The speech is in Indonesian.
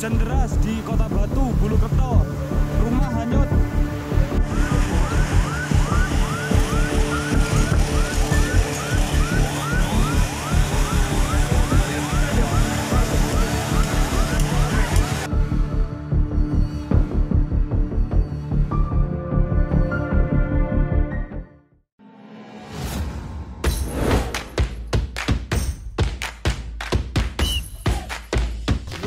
hujan deras di Kota Batu, Bulukerto. Rumah hanyut,